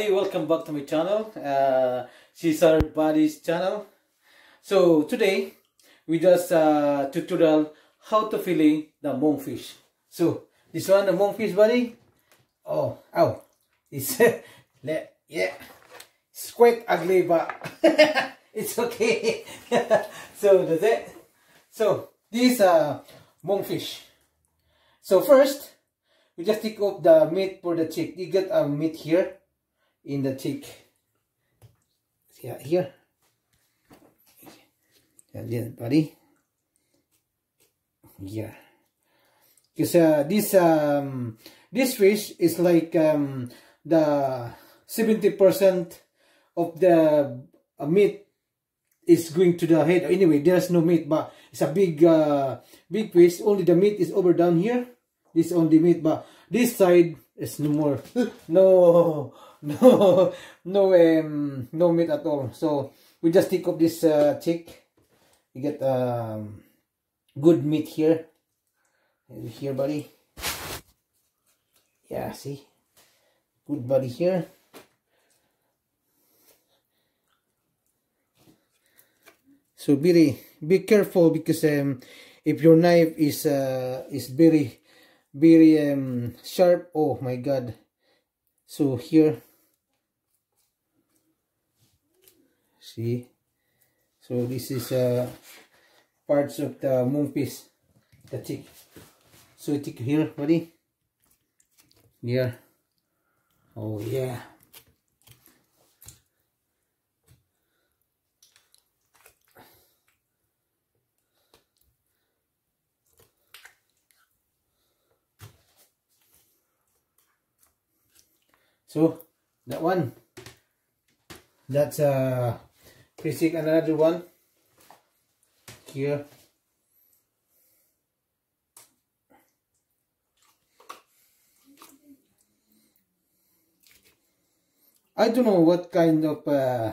Hey, welcome back to my channel, uh, our Buddy's channel. So today, we just uh, tutorial how to fillet the monkfish. So this one, the monkfish buddy. Oh, ow, it's yeah, it's quite ugly, but it's okay. so that's it. So this uh monkfish. So first, we just take off the meat for the cheek. You get a meat here in the cheek. Yeah, here. and Yeah, buddy. Yeah. Because uh, this um this fish is like um the 70% of the uh, meat is going to the head. Anyway, there's no meat, but it's a big uh big fish. Only the meat is over down here. This only meat, but this side is no more. no, no, no, um, no meat at all. So we just take off this uh, chick. You get um, good meat here. Here, buddy. Yeah, see, good body here. So be be careful because um, if your knife is uh, is very very um, sharp oh my god so here see? So this is uh, parts of the moon piece the tick. So tick here buddy? Here. Oh yeah. So that one, that's uh, basic another one here. I don't know what kind of, uh,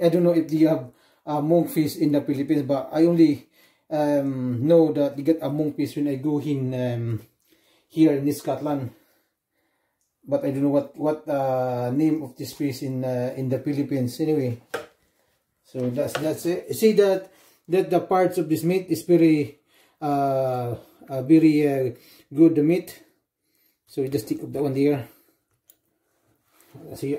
I don't know if you have uh, monkfish in the Philippines, but I only um, know that you get a monkfish when I go in um, here in Scotland but I don't know what what uh, name of this fish in uh, in the Philippines anyway. So that's that's it. See that that the parts of this meat is very uh, uh very uh, good meat. So we just stick up that one there. See.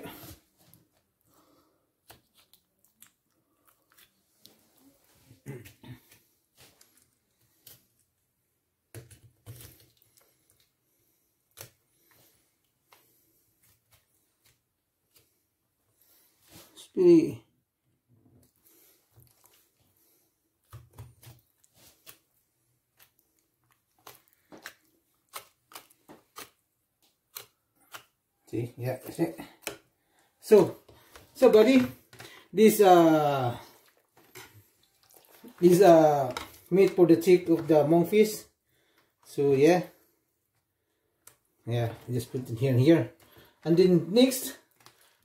Speedy. See, yeah, that's it. So, so buddy, this uh, this uh, meat for the cheek of the monkfish. So yeah, yeah, just put it here and here, and then next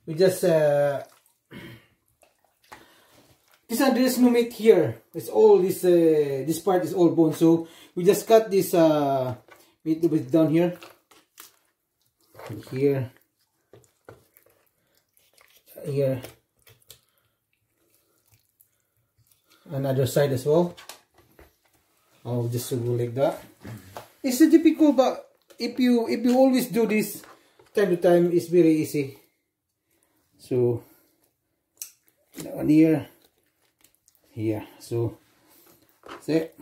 we just uh, this one there's no meat here. It's all this uh, this part is all bone. So we just cut this uh, meat a bit down here. And here here. Another side as well. I'll just go like that. It's a typical but if you if you always do this time to time it's very easy. So that one here. Here. So that's it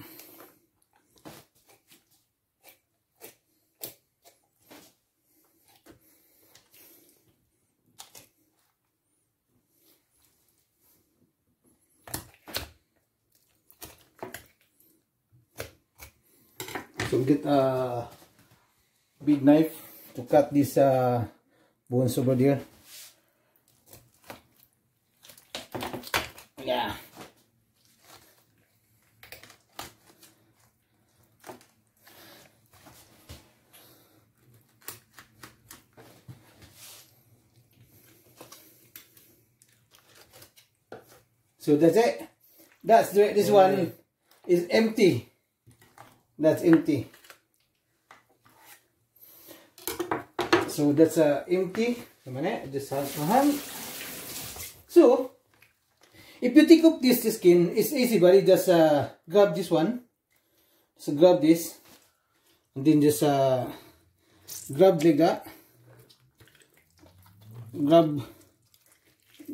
so get a big knife to cut this uh, bones over there So that's it. That's the, this one is empty. That's empty. So that's uh, empty. just has my hand. So, if you take up this skin, it's easy, buddy. Just uh, grab this one. So grab this, and then just uh, grab like that. Grab,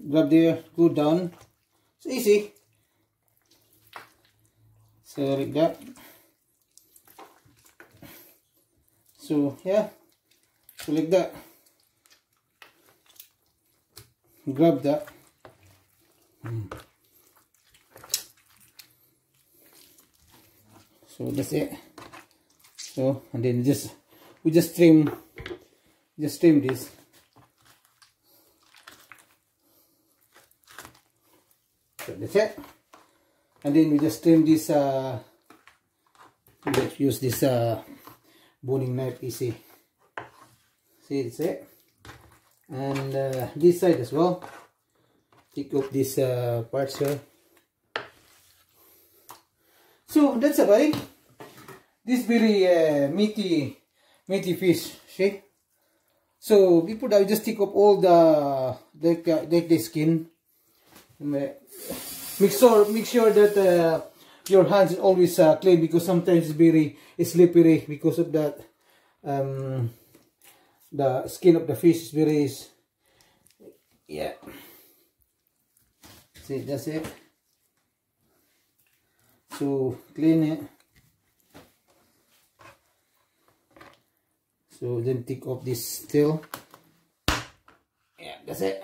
grab there, go down. It's easy. So like that. So yeah, so like that. grab that. So that's it. So and then just we just trim just trim this. So that's it. And then we just trim this uh just use this uh boning knife easy see. That's it. And uh, this side as well. Take up this uh, parts here so that's about it. This very uh, meaty meaty fish see? So before that just take up all the uh, like the skin. Make sure make sure that uh, your hands is always uh, clean because sometimes it's very slippery because of that um, the skin of the fish is very yeah. See that's it. So clean it. So then take off this tail yeah that's it.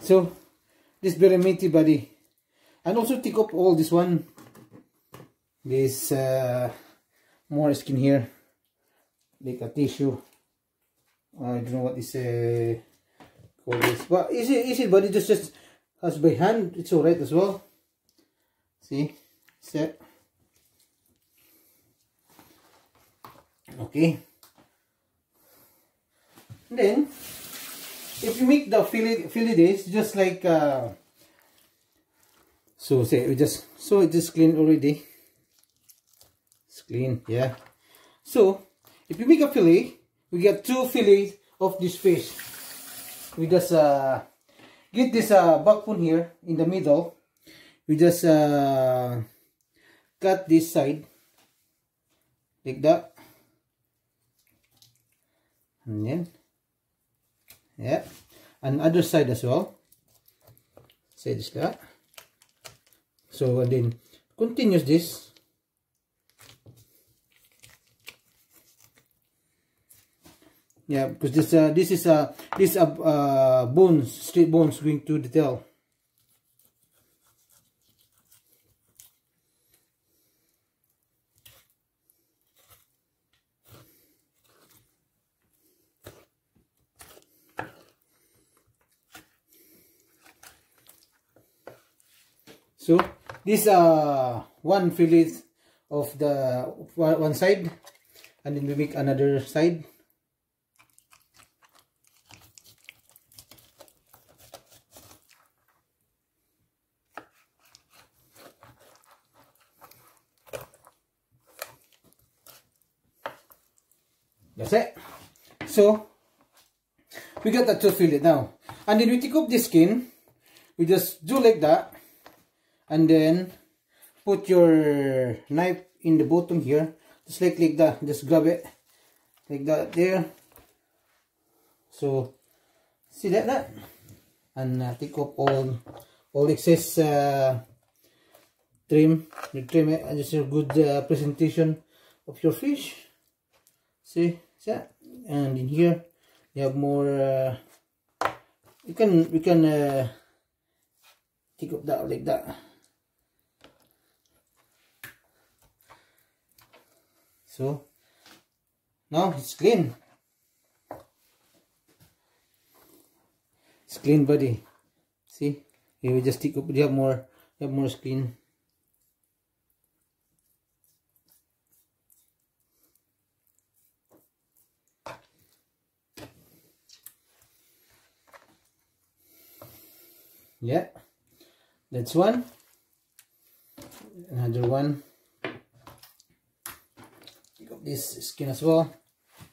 So this very meaty body and also take up all this one this uh, more skin here like a tissue I don't know what this uh, called this. But easy, easy, but it just just has by hand. It's alright as well. See, set. Okay. And then, if you make the fillet fillet this, just like uh, so say we just so it is clean already. It's clean, yeah. So if you make a fillet, we get two fillets of this fish. We just uh, get this uh, backbone here in the middle. We just uh, cut this side like that. And then, yeah, and other side as well. Say this that. So then continues this Yeah, because this uh, this is a uh, this uh, uh, bones, straight bones going to the tail. So this uh one fillet of the one side, and then we make another side. That's it. So, we got that to fillet now. And then we take up the skin. We just do like that. And then, put your knife in the bottom here. Just like, like that. Just grab it. Like that there. So, see that? that? And uh, take up all, all excess uh, trim. You trim it and just a good uh, presentation of your fish. See? that and in here you have more uh, you can we can uh, take up that like that so now it's clean. It's clean buddy. See? Here we just take up you have more you have more skin yeah. That's one. Another one this skin as well.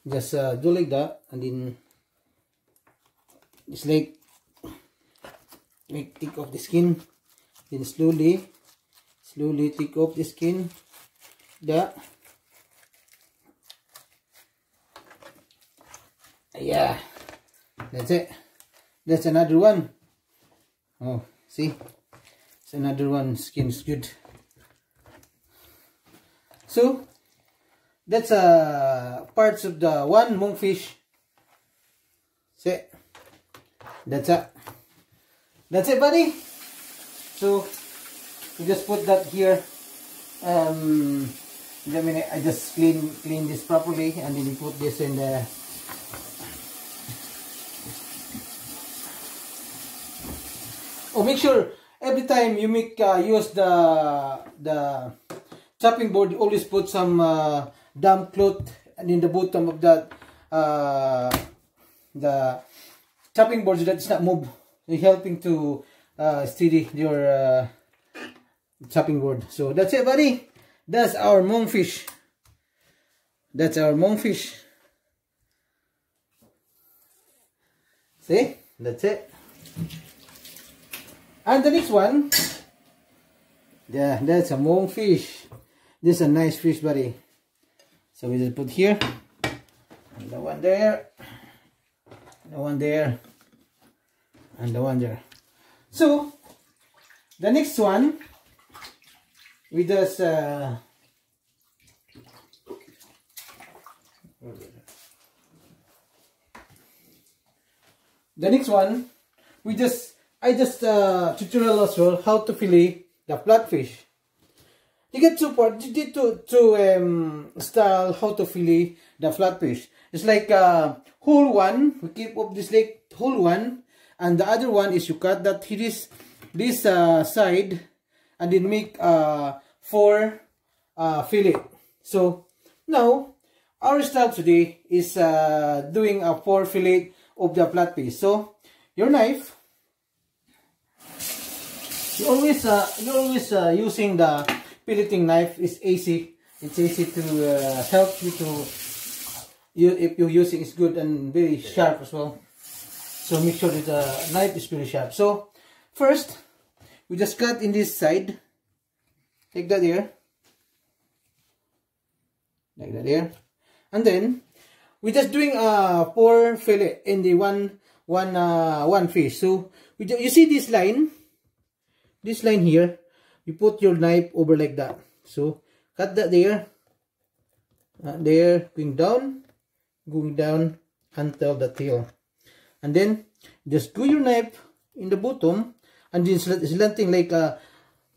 Just uh, do like that and then it's like make take off the skin. Then slowly slowly take off the skin. The yeah. That's it. That's another one. Oh see? It's another one. Skin's good. So that's uh parts of the one monkfish. See? That's it. That's it buddy. So you just put that here. Um I mean I just clean clean this properly and then you put this in the oh make sure every time you make uh, use the the chopping board always put some uh, damp cloth and in the bottom of that uh, the chopping board so that it's not move. Helping to uh, steady your uh, chopping board. So that's it buddy. That's our monkfish that's our monkfish see? That's it. And the next one. Yeah that's a monkfish this is a nice fish buddy so we just put here. And the one there. The one there. And the one there. So the next one we just uh, the next one we just I just uh, tutorial as well how to fillet the flatfish you get two part you did to to um style how to fillet the flatfish it's like uh whole one we keep up this like whole one and the other one is you cut that here is this uh, side and then make uh, four uh, fillet. So now our style today is uh, doing a four fillet of the flatfish. So your knife, you always uh, you always uh, using the filleting knife is easy. It's easy to uh, help you to you if you're using it's good and very sharp as well. So make sure that the knife is very sharp. So first we just cut in this side take that here like that here and then we're just doing a four fillet in the one one uh one fish so we you see this line this line here you put your knife over like that. So cut that there. Uh, there going down going down until the tail. And then just go your knife in the bottom and then slanting like a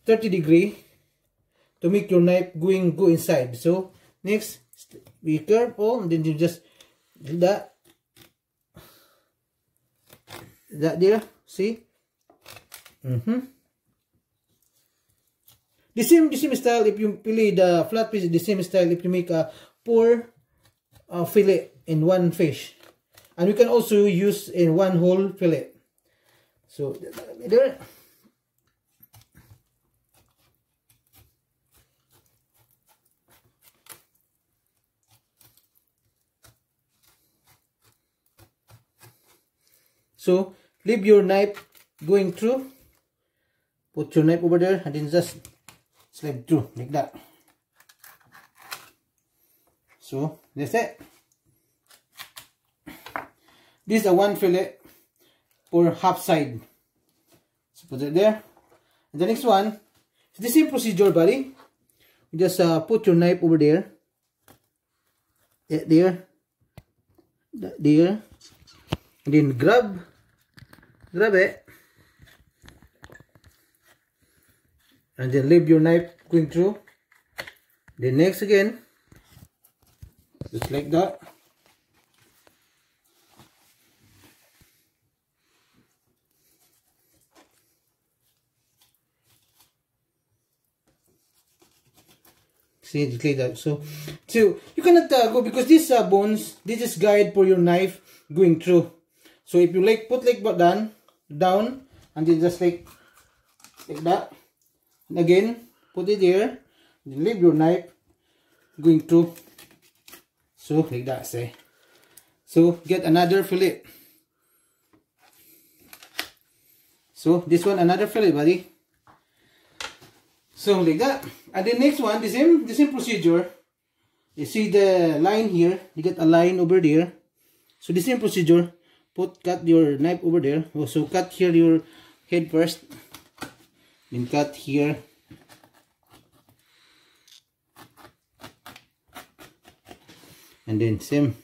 30 degree to make your knife going go inside. So next be careful and then you just that. That there see? Mm -hmm. The same the same style if you fillet the flat piece the same style if you make a pour uh, fillet in one fish and you can also use in one whole fillet so there So leave your knife going through. Put your knife over there and then just slide through like that. So that's it. This is a one fillet or half side. So put it there. And the next one, it's the same procedure, buddy. You just uh, put your knife over there. There. There. And then grab grab it and then leave your knife going through. Then next again just like that. See just like that so so you cannot uh, go because these uh, bones this is guide for your knife going through. So if you like put like button down and then just like like that and again put it there then leave your knife going through so like that say so get another fillet So this one another fillet buddy. So like that. And the next one, the same the same procedure. You see the line here, you get a line over there. So the same procedure, put cut your knife over there. Also oh, cut here your head first. Then cut here. And then same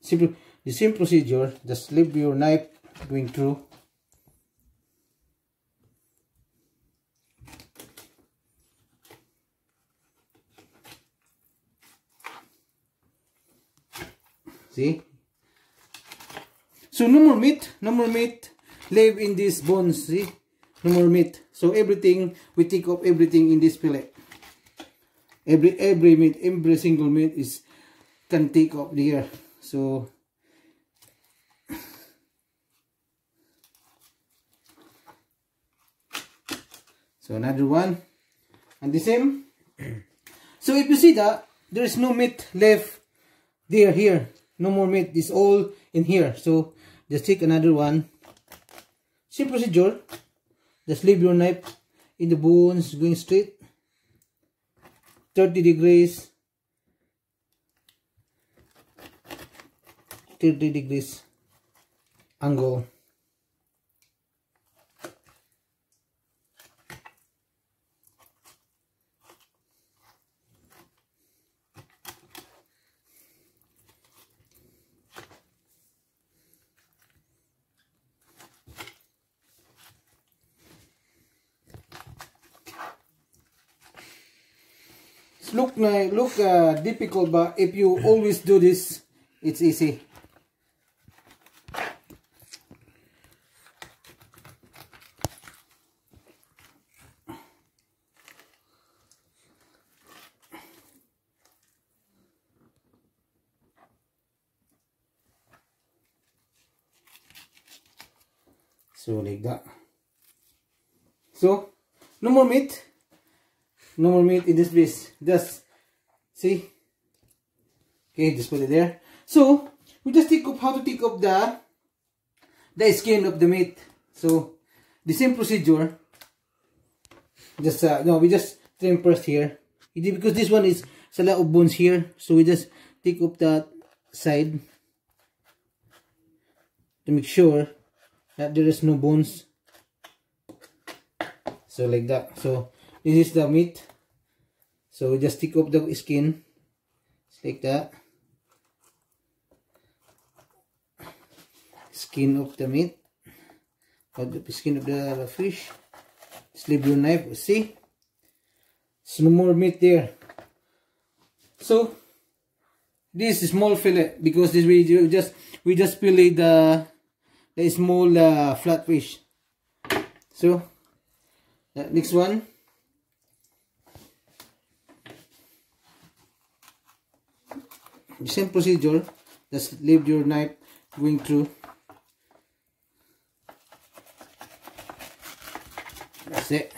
simple the same procedure just leave your knife going through. See? So no more meat no more meat. Live in these bones see? No more meat. So everything we take off everything in this fillet. Every every meat every single meat is can take off here. So so another one. And the same. So if you see that there is no meat left there here. No more meat it's all in here. So just take another one. Same procedure. Just leave your knife in the bones going straight. 30 degrees. 30 degrees angle uh, difficult but if you always do this it's easy. So like that. So no more meat. No more meat in this piece just see? Okay just put it there. So we just take up how to take up the the skin of the meat. So the same procedure. Just uh, no we just trim first here. Because this one is a lot of bones here. So we just take up that side to make sure that there is no bones. So like that. So this is the meat so we just take off the skin. Just like that. Skin of the meat. Or the skin of the fish. Just leave your knife see? There's no more meat there. So this is small fillet because this we just we just fillet the the small uh, flatfish so uh, next one same procedure just leave your knife going through. That's it.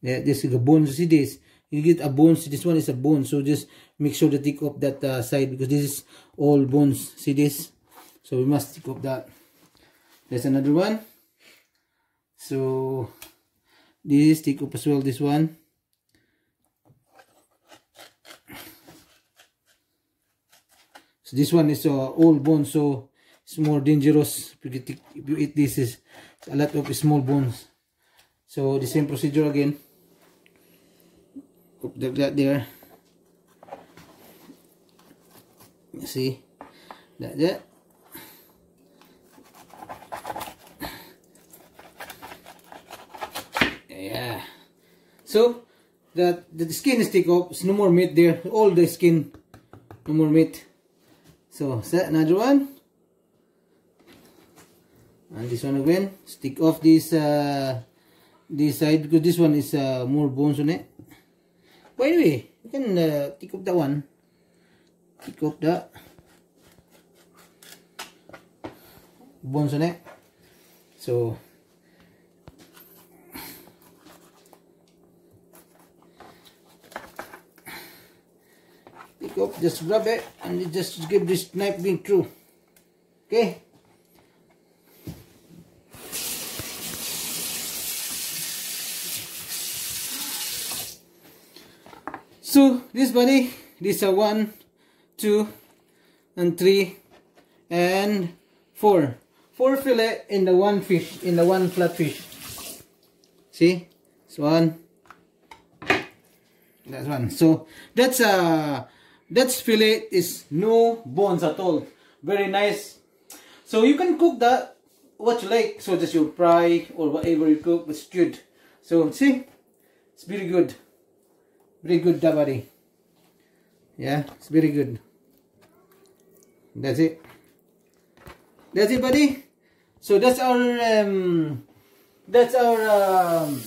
Yeah this is a bone. See this? You get a bones this one is a bone. So just make sure to take off that uh, side because this is all bones. See this? So we must take off that. There's another one so this is take off as well this one. So this one is uh, all bone so it's more dangerous. If you, take, if you eat this is a lot of small bones. So the same procedure again. Put that there. See. That that yeah so that the skin is take off no more meat there all the skin no more meat so set another one and this one again stick off this uh, this side because this one is uh, more bones on it. By the way, you can uh, take off that one. Take off that bones on it. So up, just rub it and just give this knife being true. Okay. So this body, these are one, two, and three, and four. Four fillet in the one fish, in the one flat fish. See? This one. That's one. So that's uh that's fillet is no bones at all. Very nice. So you can cook that what you like. So just you fry or whatever you cook, but stewed. So see, it's very good. Very good dabari. Yeah, it's very good. That's it. That's it, buddy. So that's our um, that's our um,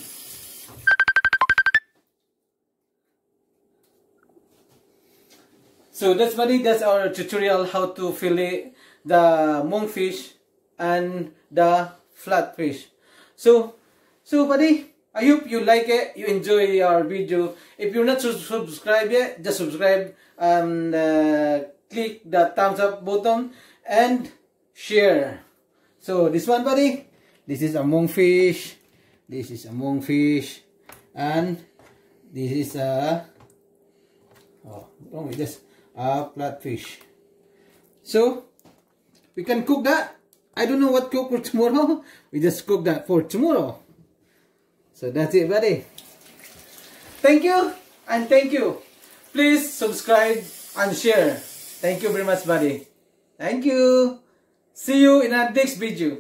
so that's buddy. That's our tutorial how to fillet the monkfish and the flatfish. So so buddy. I hope you like it, you enjoy our video. If you're not subscribed yet, just subscribe and uh, click the thumbs up button and share. So this one buddy, this is a monkfish, this is a monkfish, and this is a, oh, wrong with this, a flatfish. So, we can cook that. I don't know what cook for tomorrow. We just cook that for tomorrow. So that's it, buddy. Thank you and thank you. Please subscribe and share. Thank you very much, buddy. Thank you. See you in our next video.